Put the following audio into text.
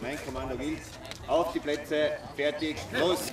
Mein Kommando gilt. Auf die Plätze, fertig, los!